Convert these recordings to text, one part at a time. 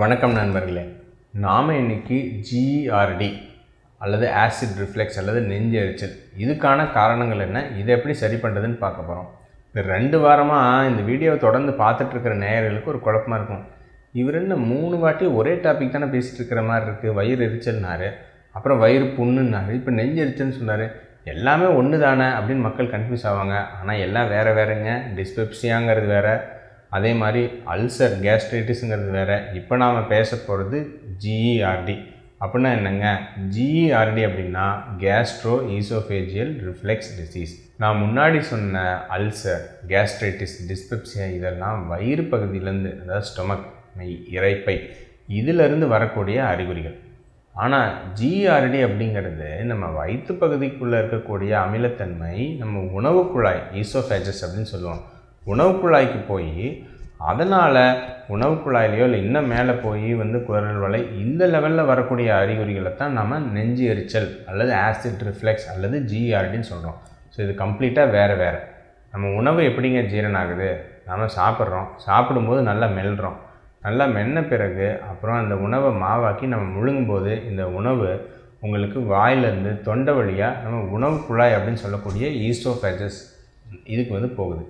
வணக்கம் நண்பர்களே. நாம் இன்னைக்கு ஜிஆர்டி அல்லது ஆசிட் ரிஃப்ளெக்ஸ் அல்லது நெஞ்சு எரிச்சல். இதுக்கான காரணங்கள் என்ன? இதை எப்படி சரி பண்ணுறதுன்னு பார்க்க போகிறோம் இப்போ ரெண்டு வாரமாக இந்த வீடியோவை தொடர்ந்து பார்த்துட்ருக்கிற நேயர்களுக்கு ஒரு குழப்பமா இருக்கும். இவர் என்ன மூணு வாட்டி ஒரே டாபிக் தானே பேசிகிட்டு இருக்கிற மாதிரி இருக்குது வயிறு எரிச்சல்னாரு. அப்புறம் வயிறு புண்ணுன்னாரு. இப்போ நெஞ்சு எரிச்சல்னு சொன்னார். எல்லாமே ஒன்று தானே அப்படின்னு மக்கள் கன்ஃபியூஸ் ஆவாங்க. ஆனால் எல்லாம் வேறு வேறுங்க. டிஸ்பெப்சியாங்கிறது வேறு. அதே மாதிரி அல்சர் கேஸ்ட்ரைட்டிஸுங்கிறது வேறு. இப்போ நாம் பேச போகிறது ஜிஇஆர்டி அப்படின்னா என்னங்க? ஜிஇஆர்டி அப்படின்னா கேஸ்ட்ரோ ஈசோஃபேஜியல் ரிஃப்ளெக்ஸ் டிசீஸ் நான் முன்னாடி சொன்ன அல்சர் கேஸ்ட்ரைட்டிஸ் டிஸ்பெப்சியா இதெல்லாம் வயிறு பகுதியிலேருந்து அதாவது ஸ்டொமக் இறைப்பை இதிலிருந்து வரக்கூடிய அறிகுறிகள். ஆனால் ஜிஆர்டி அப்படிங்கிறது நம்ம வயிற்று பகுதிக்குள்ளே இருக்கக்கூடிய அமிலத்தன்மை நம்ம உணவு குழாய் ஈசோஃபேஜஸ் அப்படின்னு சொல்லுவோம். உணவு குழாய்க்கு போய் அதனால் உணவு குழாயிலையோ இல்லை இன்னும் மேலே போய் வந்து குரல் வலை இந்த லெவலில் வரக்கூடிய அறிகுறிகளை தான் நம்ம நெஞ்சு எரிச்சல் அல்லது ஆசிட் ரிஃப்ளெக்ஸ் அல்லது ஜிஆர்டின்னு சொல்கிறோம் ஸோ இது கம்ப்ளீட்டாக வேறு வேறு. நம்ம உணவு எப்படிங்க ஜீரணம் ஆகுது நம்ம சாப்பிட்றோம். சாப்பிடும்போது நல்லா மெல்றோம். நல்லா மென்ன பிறகு அப்புறம் அந்த உணவை மாவாக்கி நம்ம முழுங்கும்போது இந்த உணவு உங்களுக்கு வாயிலேருந்து தொண்டை வழியாக நம்ம உணவு குழாய் அப்படின்னு சொல்லக்கூடிய ஈஸ்டோஃபேஜஸ் இதுக்கு வந்து போகுது.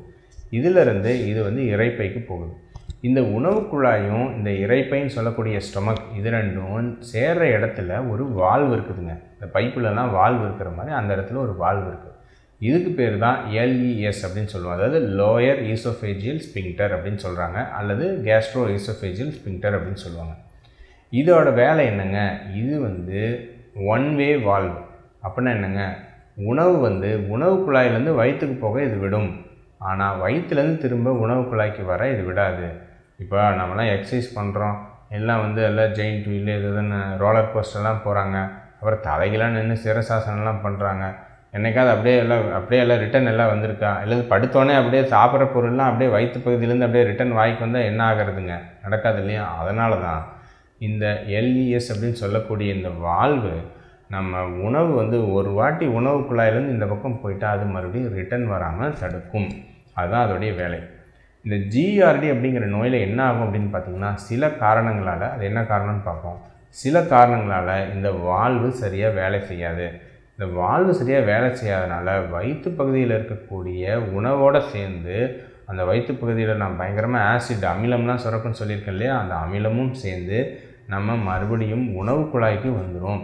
இதிலிருந்து இது வந்து இறைப்பைக்கு போகுது. இந்த உணவு குழாயும் இந்த இறைப்பைன்னு சொல்லக்கூடிய ஸ்டொமக் இது ரெண்டும் சேர்கிற இடத்துல ஒரு வால்வு இருக்குதுங்க. இந்த பைப்புலலாம் வால்வு இருக்கிற மாதிரி அந்த இடத்துல ஒரு வால்வு இருக்குது இதுக்கு பேர் தான் எல்இஎஸ் அப்படின்னு சொல்லுவோம். அதாவது லோயர் ஈசோஃபேஜியல் ஸ்பிங்டர் அப்படின்னு சொல்கிறாங்க அல்லது கேஸ்ட்ரோ ஈசோஃபேஜியல் ஸ்பிங்டர் அப்படின்னு சொல்லுவாங்க. இதோட வேலை என்னங்க? இது வந்து ஒன் வே வால்வ் அப்படின்னா என்னங்க? உணவு வந்து உணவு குழாயிலேருந்து வயிற்றுக்கு போக இது விடும். ஆனால் வயிற்றுலேருந்து திரும்ப உணவு குழாய்க்கு வர இது விடாது. இப்போ நம்மலாம் எக்ஸசைஸ் பண்ணுறோம் எல்லாம் வந்து எல்லாம் ஜெயின்ட் வீல் எதுன்னு இதுன்னு ரோலர் கோஸ்டர்லாம் போகிறாங்க அப்புறம் தலைகளாக நின்று சிரசாசனம்லாம் பண்ணுறாங்க என்னைக்காவது அப்படியே எல்லாம் அப்படியே எல்லாம் ரிட்டன் எல்லாம் வந்திருக்கா? இல்லை படுத்தோடனே அப்படியே சாப்பிட்ற பொருள்லாம் அப்படியே வயிற்று பகுதியிலேருந்து அப்படியே ரிட்டன் வாய்க்கு வந்தால் என்ன ஆகிறதுங்க? நடக்காது இல்லையா? அதனால தான் இந்த எல்இஎஸ் அப்படின்னு சொல்லக்கூடிய இந்த வால்வு நம்ம உணவு வந்து ஒரு வாட்டி உணவு குழாயிலேருந்து இந்த பக்கம் போயிட்டால் அது மறுபடியும் ரிட்டன் வராமல் தடுக்கும். அதுதான் அதோடைய வேலை. இந்த ஜிஆர்டி அப்படிங்கிற நோயில் என்ன ஆகும் அப்படின்னு பார்த்தீங்கன்னா சில காரணங்களால் அது என்ன காரணம்னு பார்ப்போம். சில காரணங்களால் இந்த வாழ்வு சரியாக வேலை செய்யாது. இந்த வாழ்வு சரியாக வேலை செய்யாதனால வயிற்று பகுதியில் இருக்கக்கூடிய உணவோடு சேர்ந்து அந்த வயிற்று பகுதியில் நான் பயங்கரமாக ஆசிட் அமிலம்லாம் சுரக்குன்னு சொல்லியிருக்கேன் இல்லையா? அந்த அமிலமும் சேர்ந்து நம்ம மறுபடியும் உணவு குழாய்க்கு வந்துடும்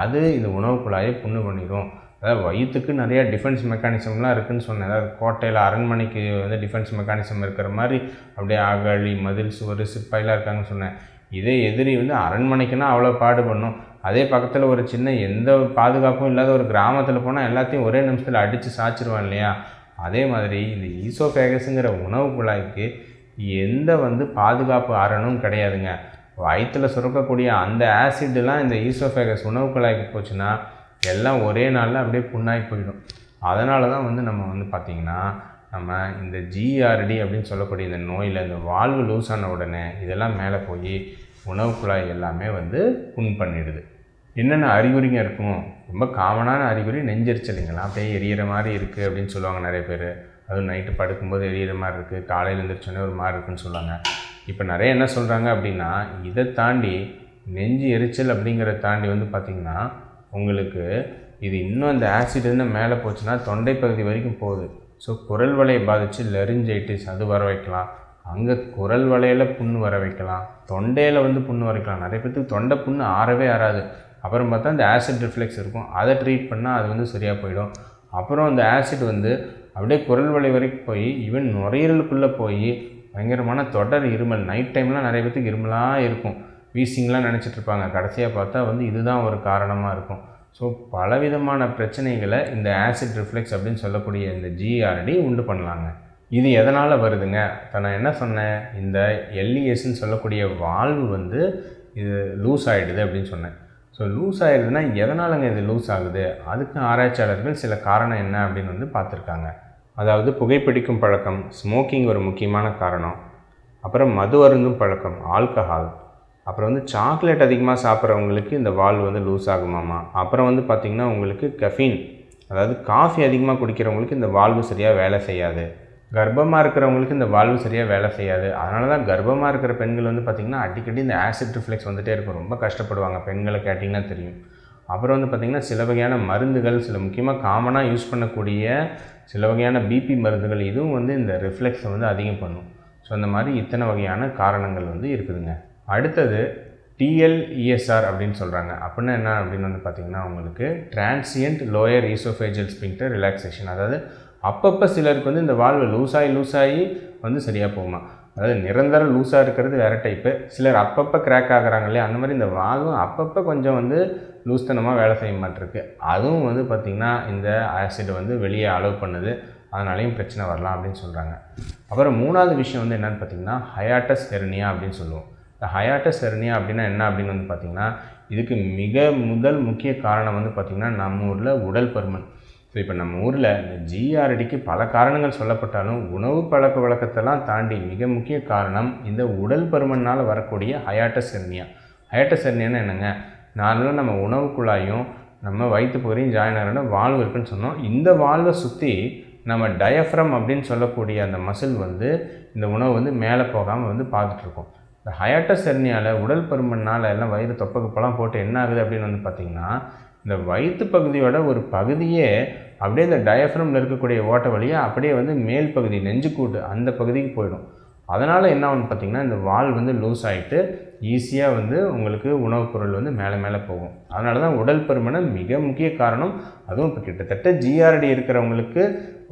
அது இந்த உணவு குழாயை புண்ணு பண்ணிடும் அதாவது வயிற்றுக்கு நிறையா டிஃபென்ஸ் மெக்கானிசம்லாம் இருக்குதுன்னு சொன்னேன். அதாவது கோட்டையில் அரண்மனைக்கு வந்து டிஃபென்ஸ் மெக்கானிசம் இருக்கிற மாதிரி அப்படியே அகழி மதில் சுவர் சிப்பாயெலாம் இருக்காங்கன்னு சொன்னேன். இதே எதிரி வந்து அரண்மனைக்குன்னா அவ்வளோ பாடு பண்ணும் அதே பக்கத்தில் ஒரு சின்ன எந்த பாதுகாப்பும் இல்லாத ஒரு கிராமத்தில் போனால் எல்லாத்தையும் ஒரே நிமிஷத்தில் அடித்து சாச்சிருவான் இல்லையா? அதே மாதிரி இந்த ஈசோஃபேகஸுங்கிற உணவு குழாய்க்கு எந்த வந்து பாதுகாப்பு அரணும் கிடையாதுங்க. வயிற்றில் சுரக்கக்கூடிய அந்த ஆசிட்லாம் இந்த ஈசோஃபேகஸ் உணவு குழாய்க்கு போச்சுன்னா எல்லாம் ஒரே நாளில் அப்படியே புண்ணாகி போயிடும். அதனால தான் வந்து நம்ம வந்து பார்த்திங்கன்னா நம்ம இந்த ஜிஆர்டி அப்படின்னு சொல்லக்கூடிய இந்த நோயில் இந்த வாழ்வு லூஸ் ஆன உடனே இதெல்லாம் மேலே போய் உணவு குழாய் எல்லாமே வந்து புண் பண்ணிடுது. என்னென்ன அறிகுறிங்க இருக்கும் ரொம்ப காமனான அறிகுறி நெஞ்செரிச்சலுங்களா அப்படியே எரியற மாதிரி இருக்குது அப்படின்னு சொல்லுவாங்க நிறைய பேர். அதுவும் நைட்டு படுக்கும்போது எரியற மாதிரி இருக்குது காலையில் எழுந்திரிச்சோன்னே ஒரு மாதிரி இருக்குன்னு சொல்லுவாங்க. இப்போ நிறைய என்ன சொல்கிறாங்க அப்படின்னா இதை தாண்டி நெஞ்சு எரிச்சல் அப்படிங்கிறத தாண்டி வந்து பார்த்திங்கன்னா உங்களுக்கு இது இன்னும் அந்த ஆசிட் மேலே போச்சுன்னா தொண்டை பகுதி வரைக்கும் போகுது. ஸோ குரல் வலையை பாதித்து லெரிஞ்சைட்டிஸ் அது வர வைக்கலாம். அங்கே குரல் வலையில் புண்ணு வர வைக்கலாம். தொண்டையில் வந்து புண்ணு வர வைக்கலாம். நிறைய பேர்த்துக்கு தொண்டை புண்ணு ஆறவே ஆறாது. அப்புறம் பார்த்தா அந்த ஆசிட் ரிஃப்ளெக்ஸ் இருக்கும். அதை ட்ரீட் பண்ணால் அது வந்து சரியாக போயிடும். அப்புறம் அந்த ஆசிட் வந்து அப்படியே குரல் வலை வரைக்கும் போய் ஈவன் நுரையீரலுக்குள்ளே போய் பயங்கரமான தொடர் இருமல் நைட் டைம்லாம் நிறைய பேர்த்துக்கு இருமலாக இருக்கும். வீசிங்லாம் நினச்சிட்ருப்பாங்க. கடைசியாக பார்த்தா வந்து இதுதான் ஒரு காரணமாக இருக்கும். ஸோ பலவிதமான பிரச்சனைகளை இந்த ஆசிட் ரிஃப்ளெக்ஸ் அப்படின்னு சொல்லக்கூடிய இந்த ஜிஆர்டி உண்டு பண்ணலாங்க. இது எதனால் வருதுங்க? இப்போ நான் என்ன சொன்னேன்? இந்த எல்இஎஸ்ன்னு சொல்லக்கூடிய வால்வு வந்து இது லூஸ் ஆகிடுது அப்படின்னு சொன்னேன். ஸோ லூஸ் ஆகிடுதுன்னா எதனாலங்க இது லூஸ் ஆகுது? அதுக்கு ஆராய்ச்சியாளர்கள் சில காரணம் என்ன அப்படின்னு வந்து பார்த்துருக்காங்க. அதாவது புகைப்பிடிக்கும் பழக்கம் ஸ்மோக்கிங் ஒரு முக்கியமான காரணம். அப்புறம் மது அருந்தும் பழக்கம் ஆல்கஹால் அப்புறம் வந்து சாக்லேட் அதிகமாக சாப்பிட்றவங்களுக்கு இந்த வால்வு வந்து லூஸ் ஆகுமாமா? அப்புறம் வந்து பார்த்திங்கன்னா உங்களுக்கு கஃபீன் அதாவது காஃபி அதிகமாக குடிக்கிறவங்களுக்கு இந்த வால்வு சரியாக வேலை செய்யாது. கர்ப்பமாக இருக்கிறவங்களுக்கு இந்த வால்வு சரியாக வேலை செய்யாது. அதனால தான் கர்ப்பமாக இருக்கிற பெண்கள் வந்து பார்த்திங்கன்னா அடிக்கடி இந்த ஆசிட் ரிஃப்ளெக்ஸ் வந்துகிட்டே இருக்கும். ரொம்ப கஷ்டப்படுவாங்க. பெண்களை கேட்டிங்கன்னா தெரியும். அப்புறம் வந்து பார்த்திங்கன்னா சில வகையான மருந்துகள் சில முக்கியமாக காமனாக யூஸ் பண்ணக்கூடிய சில வகையான பிபி மருந்துகள் இதுவும் வந்து இந்த ரிஃப்ளெக்ஸை வந்து அதிகம் பண்ணும். ஸோ அந்த மாதிரி இத்தனை வகையான காரணங்கள் வந்து இருக்குதுங்க. அடுத்தது டிஎல்இஎஸ்ஆர் அப்படின்னு சொல்கிறாங்க அப்படின்னா என்ன அப்படின்னு வந்து பார்த்திங்கன்னா உங்களுக்கு transient lower oesophageal sphincter relaxation அதாவது அப்பப்போ சிலருக்கு வந்து இந்த வால்வு லூஸாகி லூஸாகி வந்து சரியாக போகுமா? அதாவது நிரந்தரம் லூஸாக இருக்கிறது வேறு டைப்பு சிலர் அப்பப்போ கிராக் ஆகுறாங்க இல்லையா? அந்த மாதிரி இந்த வால்வும் அப்பப்போ கொஞ்சம் வந்து லூஸ்தனமாக வேலை செய்ய மாட்டிருக்கு. அதுவும் வந்து பார்த்திங்கன்னா இந்த ஆசிட் வந்து வெளியே அலோவ் பண்ணுது. அதனாலையும் பிரச்சனை வரலாம் அப்படின்னு சொல்கிறாங்க அப்புறம் மூணாவது விஷயம் வந்து என்னென்னு பார்த்தீங்கன்னா ஹயாட்டஸ் ஹெர்னியா அப்படின்னு சொல்லுவோம். இந்த ஹயாட்டஸ் ஹெர்னியா அப்படின்னா என்ன அப்படின்னு வந்து பார்த்திங்கன்னா இதுக்கு மிக முதல் முக்கிய காரணம் வந்து பார்த்திங்கன்னா நம்ம ஊரில் உடல் பருமன். ஸோ இப்போ நம்ம ஊரில் இந்த ஜிஆர்டிக்கு பல காரணங்கள் சொல்லப்பட்டாலும் உணவு பழக்க வழக்கத்தெல்லாம் தாண்டி மிக முக்கிய காரணம் இந்த உடல் பருமனால் வரக்கூடிய ஹயாட்டஸ் ஹெர்னியா ஹயாட்டஸ் ஹெர்னியான்னு என்னங்க? நார்மலாக நம்ம உணவு குழாயும் நம்ம வயிற்று பகுதியும் ஜாயின் ஆகிற வாழ்வு இருக்குன்னு சொன்னோம். இந்த வாழ்வை சுற்றி நம்ம டயஃப்ரம் அப்படின்னு சொல்லக்கூடிய அந்த மசில் வந்து இந்த உணவு வந்து மேலே போகாமல் வந்து பார்த்துட்ருக்கோம் இந்த ஹயாட்டஸ் ஹெர்னியாவில் உடல் பருமனால் எல்லாம் வயிறு தொப்பக்குப்பெல்லாம் போட்டு என்ன ஆகுது அப்படின்னு வந்து பார்த்திங்கன்னா இந்த வயிற்று பகுதியோட ஒரு பகுதியே அப்படியே இந்த டயஃப்ரமில் இருக்கக்கூடிய ஓட்ட வழியாக அப்படியே வந்து மேல் பகுதி நெஞ்சுக்கூட்டு அந்த பகுதிக்கு போயிடும். அதனால் என்ன ஆகும்னு பார்த்திங்கன்னா இந்த வால் வந்து லூஸ் ஆகிட்டு ஈஸியாக வந்து உங்களுக்கு உணவுப் பொருள் வந்து மேலே மேலே போகும். அதனால தான் உடல் பருமனை மிக முக்கிய காரணம். அதுவும் இப்போ கிட்டத்தட்ட ஜிஆர்டி இருக்கிறவங்களுக்கு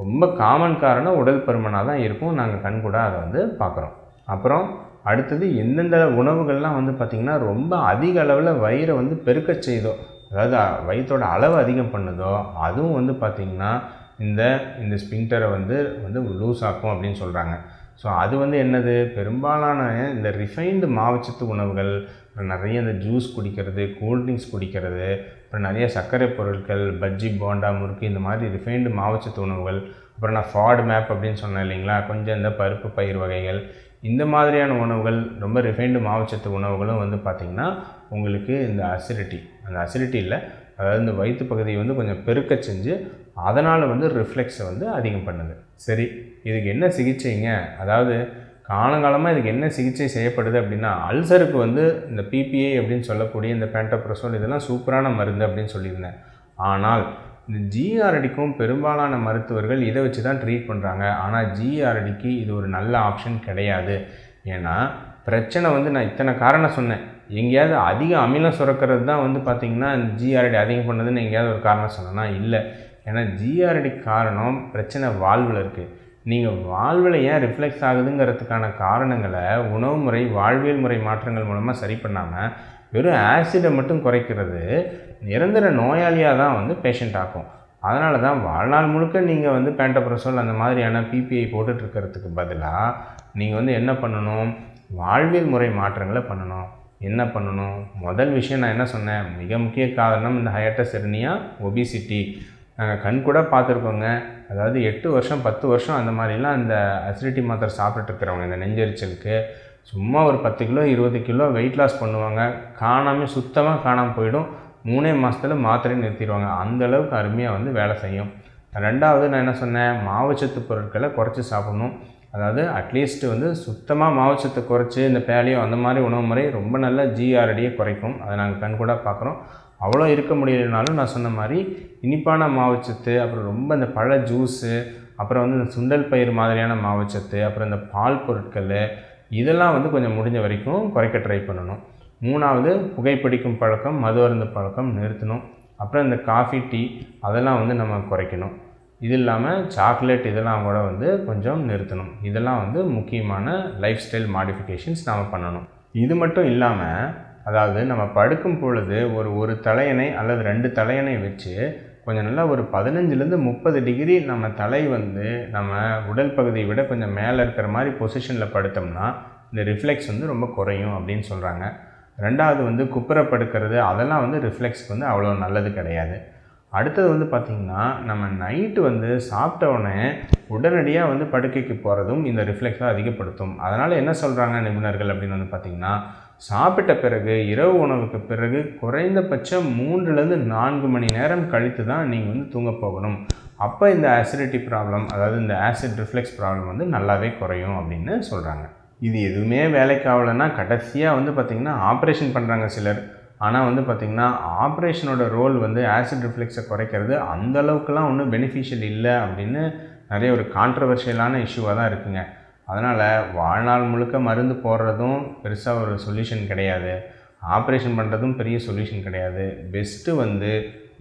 ரொம்ப காமன் காரணம் உடல் பருமனாக தான் இருக்கும் நாங்கள் கண்கூட அதை வந்து பார்க்குறோம் அப்புறம் அடுத்தது எந்தெந்த உணவுகள்லாம் வந்து பார்த்திங்கன்னா ரொம்ப அதிக அளவில் வயிறை வந்து பெருக்க செய்தோ அதாவது வயிற்றோட அளவு அதிகம் பண்ணுதோ அதுவும் வந்து பார்த்திங்கன்னா இந்த இந்த ஸ்பிங்டரை வந்து வந்து லூஸ் ஆக்கும் அப்படின்னு சொல்கிறாங்க ஸோ அது வந்து என்னது? பெரும்பாலான இந்த ரிஃபைன்டு மாவுச்சத்து உணவுகள் அப்புறம் நிறைய இந்த ஜூஸ் குடிக்கிறது கூல்ட்ரிங்க்ஸ் குடிக்கிறது அப்புறம் நிறைய சர்க்கரை பொருட்கள் பஜ்ஜி போண்டா முறுக்கு இந்த மாதிரி ரிஃபைன்டு மாவுச்சத்து உணவுகள் அப்புறம் நான் ஃபாட் மேப் அப்படின்னு சொன்னேன் இல்லைங்களா? கொஞ்சம் இந்த பருப்பு பயிர் வகைகள் இந்த மாதிரியான உணவுகள் ரொம்ப ரிஃபைன்டு மாவுச்சத்து உணவுகளும் வந்து பார்த்திங்கன்னா உங்களுக்கு இந்த அசிடிட்டி அந்த அசிடிட்டி இல்லை. அதாவது இந்த வயிற்று பகுதியை வந்து கொஞ்சம் பெருக்க செஞ்சு அதனால் வந்து ரிஃப்ளெக்ஸை வந்து அதிகம் பண்ணுது. சரி இதுக்கு என்ன சிகிச்சைங்க? அதாவது காலங்காலமாக இதுக்கு என்ன சிகிச்சை செய்யப்படுது அப்படின்னா அல்சருக்கு வந்து இந்த பிபிஐ அப்படின்னு சொல்லக்கூடிய இந்த பேண்டோப்ரசோல் இதெல்லாம் சூப்பரான மருந்து அப்படின்னு சொல்லியிருந்தேன். ஆனால் இந்த ஜிஆர்டிக்கும் பெரும்பாலான மருத்துவர்கள் இதை வச்சு தான் ட்ரீட் பண்ணுறாங்க ஆனால் ஜிஆர்டிக்கு இது ஒரு நல்ல ஆப்ஷன் கிடையாது. ஏன்னா பிரச்சனை வந்து நான் இத்தனை காரணம் சொன்னேன். எங்கேயாவது அதிக அமிலம் சுரக்கிறது தான் வந்து பார்த்திங்கன்னா ஜிஆர்டி அதிகம் பண்ணதுன்னு எங்கேயாவது ஒரு காரணம் சொன்னேன்னா இல்லை. ஏன்னா ஜிஆர்டி காரணம் பிரச்சனை வாழ்வில் இருக்குது நீங்கள் வாழ்வில் ஏன் ரிஃப்ளெக்ஸ் ஆகுதுங்கிறதுக்கான காரணங்களை உணவு முறை வாழ்வியல் முறை மாற்றங்கள் மூலமாக சரி பண்ணாமல் வெறும் ஆசிடை மட்டும் குறைக்கிறது நிரந்தர நோயாளியாக தான் வந்து பேஷண்ட் ஆக்கும் அதனால தான் வாழ்நாள் முழுக்க நீங்கள் வந்து பேண்டப்ரசோல் அந்த மாதிரியான பிபிஐ போட்டுட்ருக்கிறதுக்கு பதிலாக நீங்கள் வந்து என்ன பண்ணணும்? வாழ்வியல் முறை மாற்றங்களை பண்ணணும். என்ன பண்ணணும்? முதல் விஷயம் நான் என்ன சொன்னேன்? மிக முக்கிய காரணம் இந்த ஹயட்டஸ் எர்னியா ஒபிசிட்டி நாங்கள் கண் கூட பார்த்துருக்கோங்க. அதாவது எட்டு வருஷம் பத்து வருஷம் அந்த மாதிரிலாம் அந்த அசிடிட்டி மாத்திரை சாப்பிட்டுட்டு இந்த நெஞ்செரிச்சலுக்கு. சும்மா ஒரு பத்து கிலோ இருபது கிலோ வெயிட் லாஸ் பண்ணுவாங்க. காணாமல் சுத்தமாக காணாமல் போயிடும். மூணே மாதத்தில் மாத்திரையும் நிறுத்திடுவாங்க. அந்த அளவுக்கு அருமையாக வந்து வேலை செய்யும். ரெண்டாவது நான் என்ன சொன்னேன்? மாவுச்சத்து பொருட்களை குறைச்சி சாப்பிடணும். அதாவது அட்லீஸ்ட் வந்து சுத்தமாக மாவுச்சத்தை குறைச்சி இந்த பேலியோ அந்த மாதிரி உணவு முறை ரொம்ப நல்லா ஜிஆர்டியை குறைக்கும். அதை நாங்கள் கண்கூடாக பார்க்குறோம். அவ்வளோ இருக்க முடியலனாலும் நான் சொன்ன மாதிரி இனிப்பான மாவுச்சத்து அப்புறம் ரொம்ப இந்த பழ ஜூஸு அப்புறம் வந்து இந்த சுண்டல் பயிர் மாதிரியான மாவுச்சத்து அப்புறம் இந்த பால் பொருட்கள் இதெல்லாம் வந்து கொஞ்சம் முடிஞ்ச வரைக்கும் குறைக்க ட்ரை பண்ணணும். மூணாவது புகைப்பிடிக்கும் பழக்கம் மது அருந்த பழக்கம் நிறுத்தணும். அப்புறம் இந்த காஃபி டீ அதெல்லாம் வந்து நம்ம குறைக்கணும். இது இல்லாமல் சாக்லேட் இதெல்லாம் கூட வந்து கொஞ்சம் நிறுத்தணும். இதெல்லாம் வந்து முக்கியமான லைஃப் ஸ்டைல் மாடிஃபிகேஷன்ஸ் நாம் பண்ணணும். இது மட்டும் இல்லாமல் அதாவது நம்ம படுக்கும் பொழுது ஒரு ஒரு தலையணை அல்லது ரெண்டு தலையணை வச்சு கொஞ்சம் நல்லா ஒரு பதினஞ்சுலேருந்து முப்பது டிகிரி நம்ம தலை வந்து நம்ம உடல் பகுதியை விட கொஞ்சம் மேலே இருக்கிற மாதிரி பொசிஷனில் படுத்தோம்னா இந்த ரிஃப்ளெக்ஸ் வந்து ரொம்ப குறையும் அப்படின்னு சொல்கிறாங்க ரெண்டாவது வந்து குப்புற படுக்கிறது அதெல்லாம் வந்து ரிஃப்ளெக்ஸ்க்கு வந்து அவ்வளோ நல்லது கிடையாது. அடுத்தது வந்து பார்த்திங்கன்னா நம்ம நைட்டு வந்து சாப்பிட்ட உடனே உடனடியாக வந்து படுக்கைக்கு போகிறதும் இந்த ரிஃப்ளெக்ஸை அதிகப்படுத்தும். அதனால் என்ன சொல்கிறாங்க நிபுணர்கள் அப்படின்னு வந்து பார்த்திங்கன்னா சாப்பிட்ட பிறகு இரவு உணவுக்கு பிறகு குறைந்தபட்சம் மூன்றுலேருந்து நான்கு மணி நேரம் கழித்து தான் நீங்கள் வந்து தூங்க போகணும். அப்போ இந்த ஆசிடிட்டி ப்ராப்ளம் அதாவது இந்த ஆசிட் ரிஃப்ளெக்ஸ் ப்ராப்ளம் வந்து நல்லாவே குறையும் அப்படின்னு சொல்கிறாங்க இது எதுவுமே வேலைக்கு ஆகலைன்னா கடைசியாக வந்து பார்த்திங்கன்னா ஆப்ரேஷன் பண்ணுறாங்க சிலர். ஆனால் வந்து பார்த்திங்கன்னா ஆப்ரேஷனோட ரோல் வந்து ஆசிட் ரிஃப்ளெக்ஸை குறைக்கிறது அந்தளவுக்குலாம் ஒன்றும் பெனிஃபிஷியல் இல்லை அப்படின்னு நிறைய ஒரு கான்ட்ரவர்ஷியலான இஷ்யூவாக தான் இருக்குங்க. அதனால் வாழ்நாள் முழுக்க மருந்து போடுறதும் பெருசாக ஒரு சொல்யூஷன் கிடையாது. ஆப்ரேஷன் பண்ணுறதும் பெரிய சொல்யூஷன் கிடையாது. பெஸ்ட்டு வந்து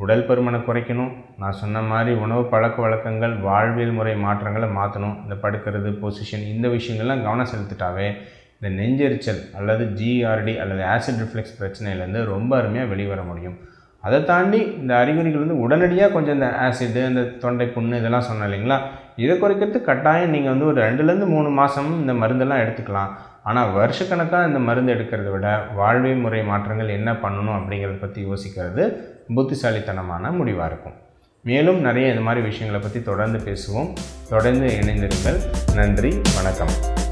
உடல் பருமனை குறைக்கணும். நான் சொன்ன மாதிரி உணவு பழக்க வழக்கங்கள் வாழ்வியல் முறை மாற்றங்களை மாற்றணும் இந்த படுக்கிறது பொசிஷன் இந்த விஷயங்கள்லாம் கவனம் செலுத்திட்டாவே இந்த நெஞ்செரிச்சல் அல்லது ஜிஆர்டி அல்லது ஆசிட் ரிஃப்ளெக்ஸ் பிரச்சனையிலேருந்து ரொம்ப அருமையாக வெளிவர முடியும். அதை தாண்டி இந்த அறிகுறிகள் வந்து உடனடியாக கொஞ்சம் இந்த ஆசிடு இந்த தொண்டை புண்ணு இதெல்லாம் சொன்னேன் இல்லைங்களா? இதை குறைக்கிறதுக்கு கட்டாயம் நீங்கள் வந்து ஒரு ரெண்டுலேருந்து மூணு மாதம் இந்த மருந்தெல்லாம் எடுத்துக்கலாம். ஆனால் வருஷக்கணக்காக இந்த மருந்து எடுக்கிறத விட வாழ்வை முறை மாற்றங்கள் என்ன பண்ணணும் அப்படிங்கிறத பற்றி யோசிக்கிறது புத்திசாலித்தனமான முடிவாக இருக்கும். மேலும் நிறைய இந்த மாதிரி விஷயங்களை பற்றி தொடர்ந்து பேசுவோம். தொடர்ந்து இணைந்திருங்கள். நன்றி. வணக்கம்.